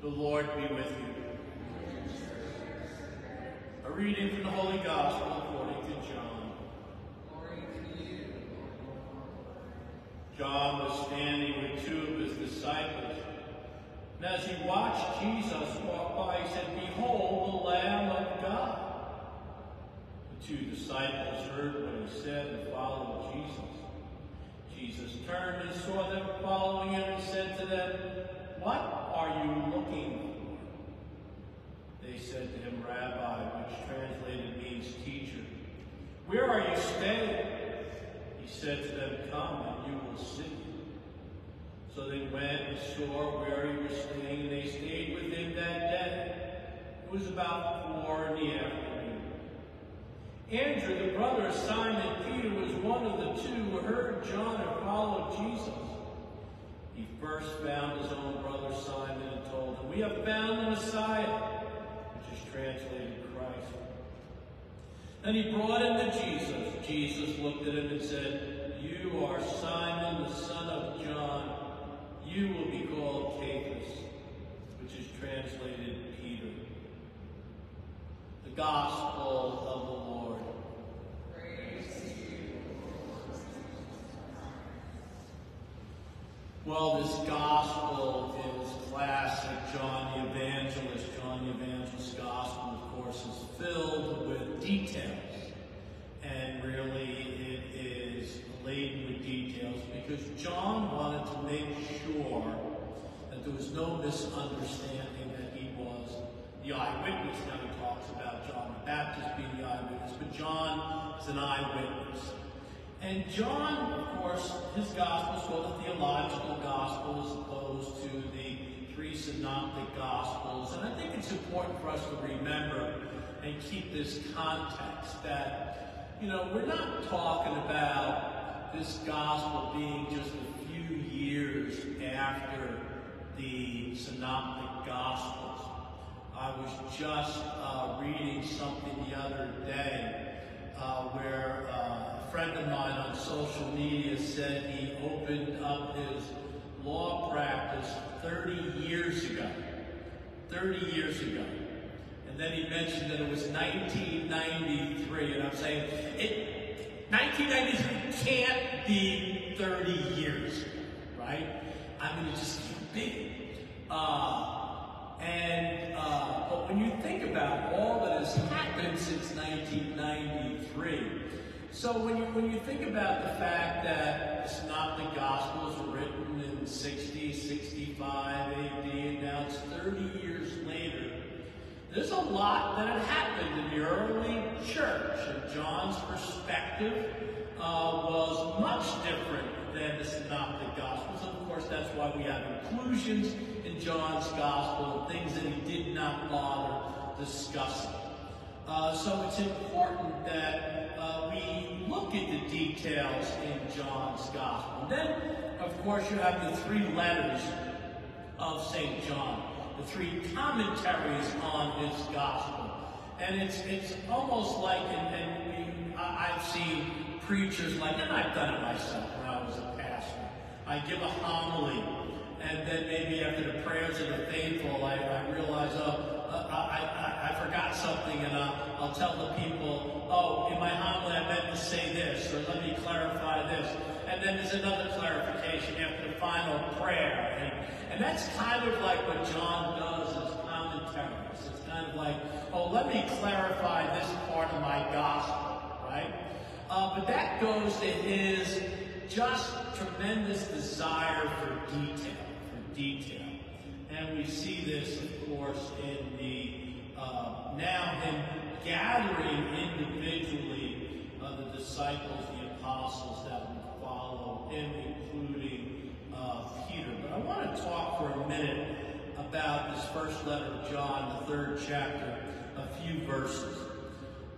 The Lord be with you. A reading from the Holy Gospel according to John. To you, John was standing with two of his disciples, and as he watched Jesus walk by, he said, Behold, the Lamb of God. The two disciples heard what he said and followed Jesus. Jesus turned and saw them following him and said to them, what are you looking for? They said to him, Rabbi, which translated means teacher. Where are you staying? He said to them, Come and you will see. So they went and saw where he was staying, and they stayed with him that day. It was about four in the afternoon. Andrew, the brother of Simon Peter, was one of the two who heard John and followed Jesus. He first found his own brother Simon and told him, We have found the Messiah, which is translated Christ. Then he brought him to Jesus. Jesus looked at him and said, You are Simon, the son of John. You will be called Cephas, which is translated Peter. The Gospel of the Lord. praise to you. Well, this gospel is classic John the Evangelist. John the Evangelist's gospel, of course, is filled with details. And really, it is laden with details because John wanted to make sure that there was no misunderstanding that he was the eyewitness. Now he talks about John the Baptist being the eyewitness, but John is an eyewitness. And John, of course, his gospel is called the theological gospel as opposed to the three synoptic gospels. And I think it's important for us to remember and keep this context that, you know, we're not talking about this gospel being just a few years after the synoptic gospels. I was just uh, reading something the other day uh, where uh, friend of mine on social media said he opened up his law practice 30 years ago. 30 years ago. And then he mentioned that it was 1993. And I'm saying, it, 1993 can't be 30 years, right? I mean, it just can't. Uh, and uh, but when you think about all that has happened since 1993, so when you when you think about the fact that it's not the Synoptic Gospels were written in 60, 65 AD, and now it's 30 years later, there's a lot that had happened in the early church, and John's perspective uh, was much different than the Synoptic Gospels. Of course, that's why we have inclusions in John's Gospel and things that he did not bother discussing. Uh, so it's important that uh, we look at the details in John's Gospel. And then, of course, you have the three letters of St. John, the three commentaries on his Gospel. And it's, it's almost like, and, and we, I, I've seen preachers like, and I've done it myself when I was a pastor. I give a homily, and then maybe after the prayers of the faithful, I, I realize, oh, uh, I, I, I forgot something, and I'll, I'll tell the people, oh, in my homily Say this, or let me clarify this. And then there's another clarification after the final prayer. And, and that's kind of like what John does as commentaries. It's kind of like, oh, let me clarify this part of my gospel, right? Uh, but that goes to his just tremendous desire for detail, for detail. And we see this, of course, in the uh, now him gathering individually the disciples, the apostles that would follow him, including uh, Peter. But I want to talk for a minute about this first letter of John, the third chapter, a few verses.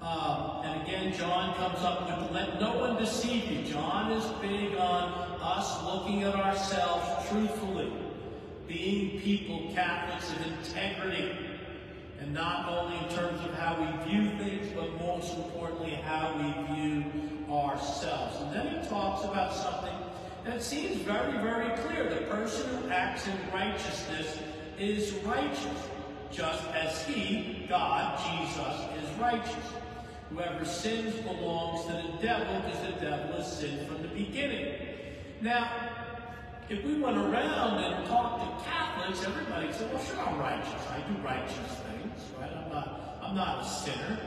Um, and again, John comes up with, let no one deceive you. John is big on us looking at ourselves truthfully, being people, Catholics of integrity, and not only in terms of how we view things, but most importantly, how we view ourselves. And then he talks about something that seems very, very clear. The person who acts in righteousness is righteous, just as he, God, Jesus, is righteous. Whoever sins belongs to the devil because the devil has sinned from the beginning. Now, if we went around and talked to Catholics, everybody say, well, sure, I'm righteous. I do righteous things, right? I'm not, I'm not a sinner.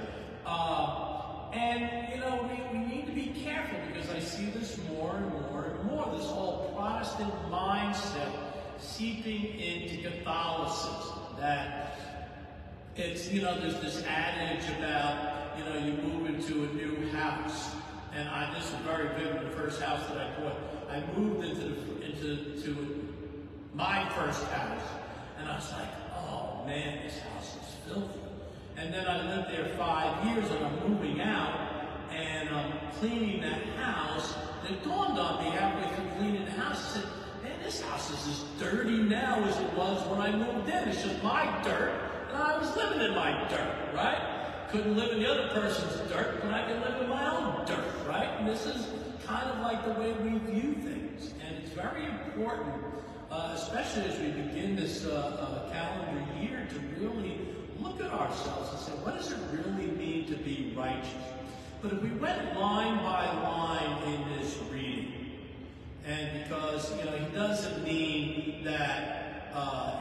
Uh, and, you know, we, we need to be careful because I see this more and more and more, this whole Protestant mindset seeping into Catholicism. That it's, you know, there's this adage about, you know, you move into a new house. And I, this is very vivid, the first house that I bought. I moved into, the, into to my first house. And I was like, oh man, this house is filthy. And then I lived there five years and I'm moving out and I'm cleaning that house. It dawned on me halfway through cleaning the house, I said, man, this house is as dirty now as it was when I moved in. It's just my dirt. And I was living in my dirt, right? couldn't live in the other person's dirt, but I can live in my own dirt, right? And this is kind of like the way we view things. And it's very important, uh, especially as we begin this uh, uh, calendar year, to really look at ourselves and say, what does it really mean to be righteous? But if we went line by line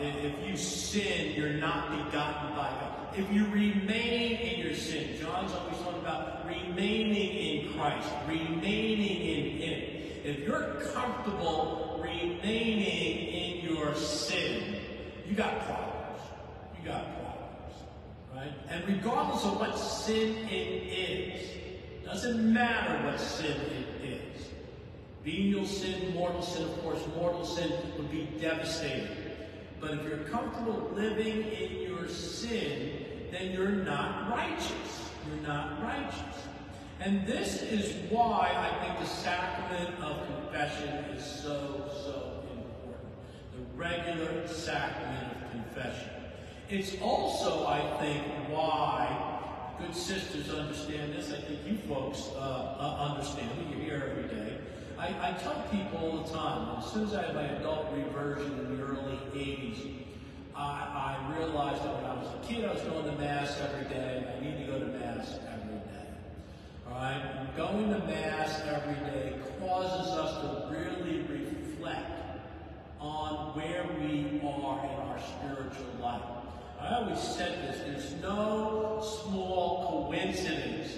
if you sin, you're not begotten by God if you remain in your sin, John's always talking about remaining in Christ, remaining in Him. If you're comfortable remaining in your sin, you got problems. You got problems. Right? And regardless of what sin it is, doesn't matter what sin it is. Venial sin, mortal sin, of course, mortal sin would be devastating. But if you're comfortable living in your sin, then you're not righteous. You're not righteous. And this is why I think the sacrament of confession is so, so important. The regular sacrament of confession. It's also, I think, why good sisters understand this. I think you folks uh, uh, understand. You're here every day. I, I tell people all the time, as soon as I had my adult reversion in the early 80s, I, I realized that when I was a kid, I was going to Mass every day. I need to go to Mass every day. All right? Going to Mass every day causes us to really reflect on where we are in our spiritual life. I always said this, there's no small coincidence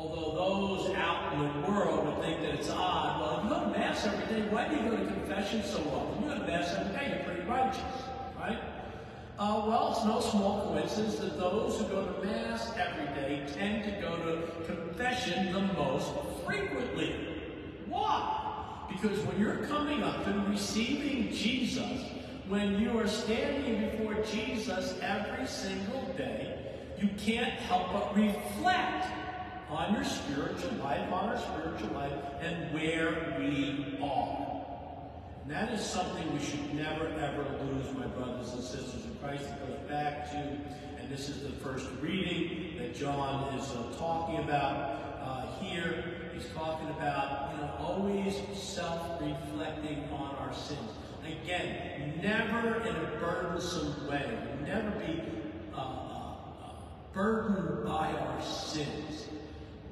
Although those out in the world would think that it's odd. Well, if you go to Mass every day, why do you go to confession so often? You go to Mass every day, you're pretty righteous, right? Uh, well, it's no small coincidence that those who go to Mass every day tend to go to confession the most frequently. Why? Because when you're coming up and receiving Jesus, when you are standing before Jesus every single day, you can't help but reflect on your spiritual life, on our spiritual life, and where we are. And that is something we should never, ever lose, my brothers and sisters in Christ. It goes back to, and this is the first reading that John is uh, talking about uh, here. He's talking about, you know, always self-reflecting on our sins. Again, never in a burdensome way. Never be uh, uh, uh burdened by our sins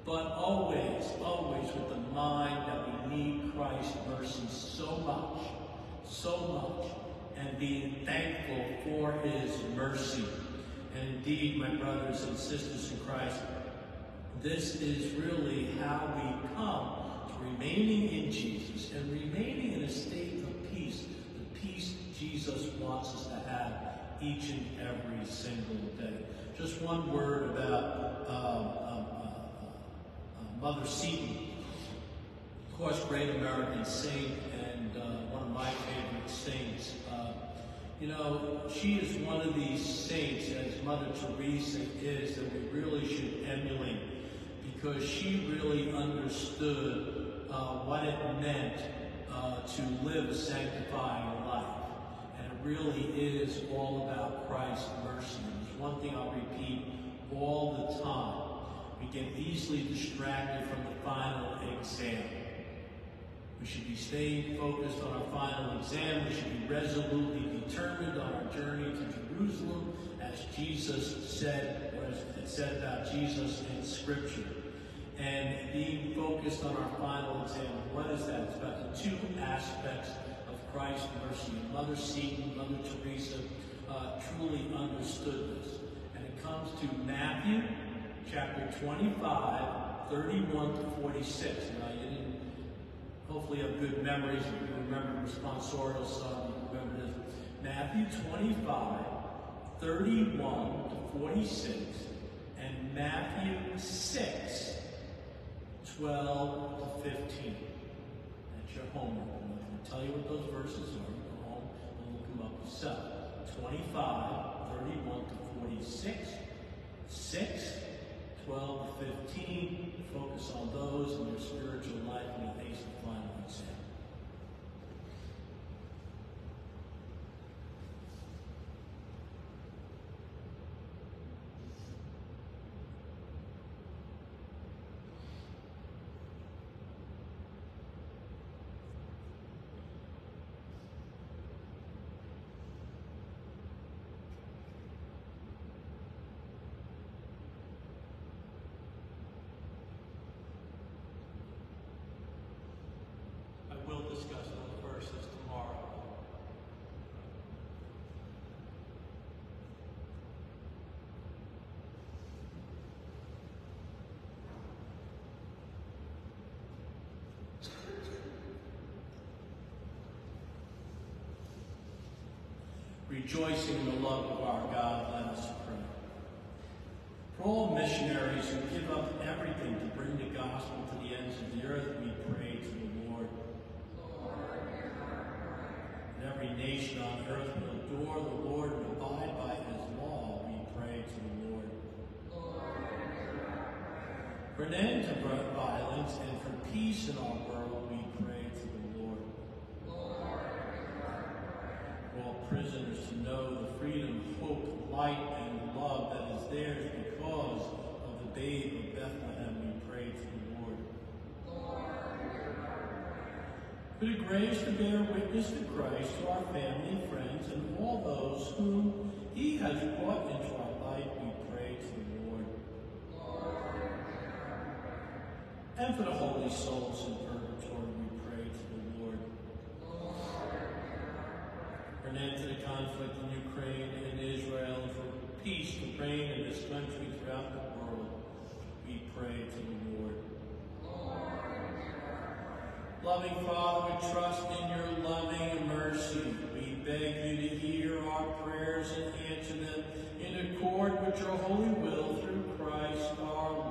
but always, always with the mind that we need Christ's mercy so much, so much, and being thankful for his mercy. And indeed, my brothers and sisters in Christ, this is really how we come to remaining in Jesus and remaining in a state of peace, the peace Jesus wants us to have each and every single day. Just one word about um, Mother Seton, of course, great American saint and uh, one of my favorite saints. Uh, you know, she is one of these saints, as Mother Teresa is, that we really should emulate because she really understood uh, what it meant uh, to live a sanctifying life. And it really is all about Christ's mercy. There's one thing I'll repeat all the time we get easily distracted from the final exam. We should be staying focused on our final exam. We should be resolutely determined on our journey to Jerusalem, as Jesus said, as it said about Jesus in Scripture. And being focused on our final exam, what is that? It's about the two aspects of Christ's mercy. Mother Seton, Mother Teresa uh, truly understood this. And it comes to Matthew chapter 25, 31 to 46. Now, you didn't hopefully have good memories. You remember responsorial son, you remember this. Matthew 25, 31 to 46, and Matthew 6, 12 to 15. That's your homework. I'm not going to tell you what those verses are. You go home and look them up yourself. 25, 31 to 46, 6, 12 to 15. Focus on those in your spiritual life when you face the final exam. I will discuss those verses tomorrow. Rejoicing in the love of our God, let us pray. For all missionaries who give up everything to bring the gospel to the ends of the earth, we pray to the Lord. Lord And every nation on earth will adore the Lord and abide by his law, we pray to the Lord. For an end to violence and for peace in our world, we pray to the Lord. For all prisoners to know the freedom, hope, light, and love that is theirs because of the babe of Bethlehem, we pray to the Lord. For the grace to bear witness to Christ to our family and friends and all those whom he has brought into our life, we pray to the Lord. And for the holy souls in purgatory, we pray to the Lord. For an end to the conflict in Ukraine and Israel, and for peace to reign in this country throughout the world, we pray to the Lord. Loving Father, we trust in your loving mercy. We beg you to hear our prayers and answer them in accord with your holy will through Christ our